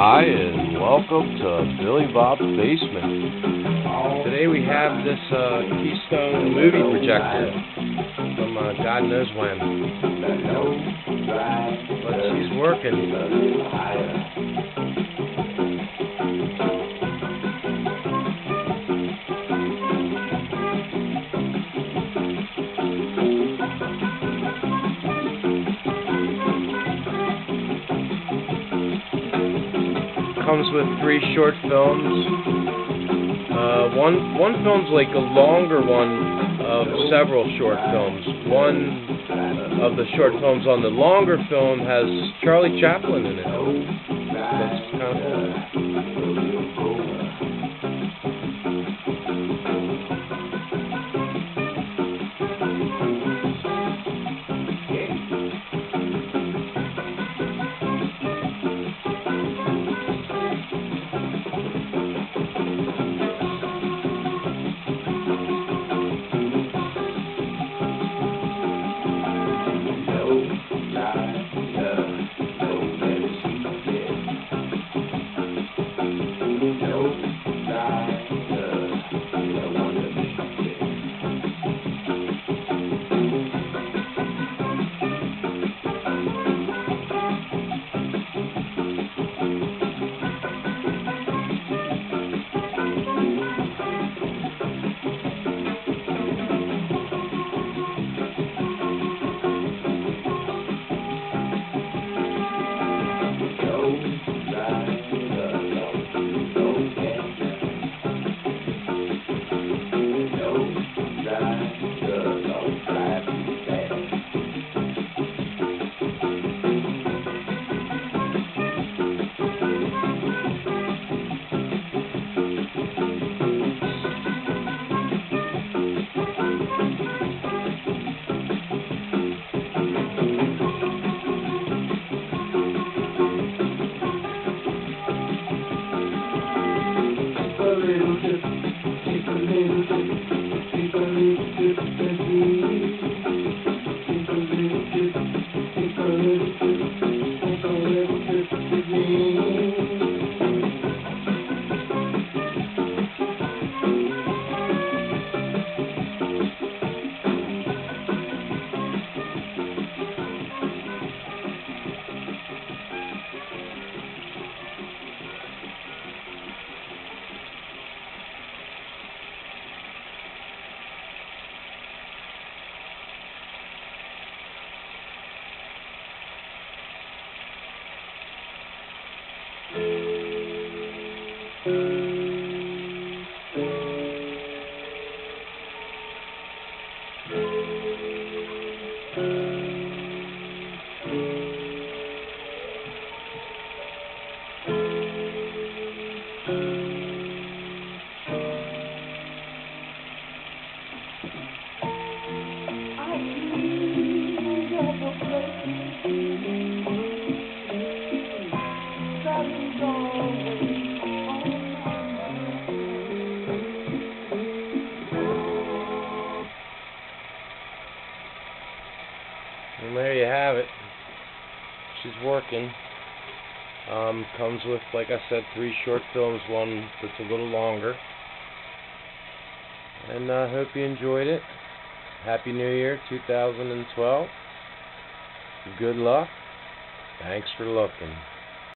Hi, and welcome to Billy Bob's Basement. Today we have this uh, Keystone movie projector from uh, God knows when. But she's working. Comes with three short films. Uh, one one film's like a longer one of several short films. One of the short films on the longer film has Charlie Chaplin in it. That's kind of cool. Have it. She's working. Um, comes with, like I said, three short films, one that's a little longer. And I uh, hope you enjoyed it. Happy New Year 2012. Good luck. Thanks for looking.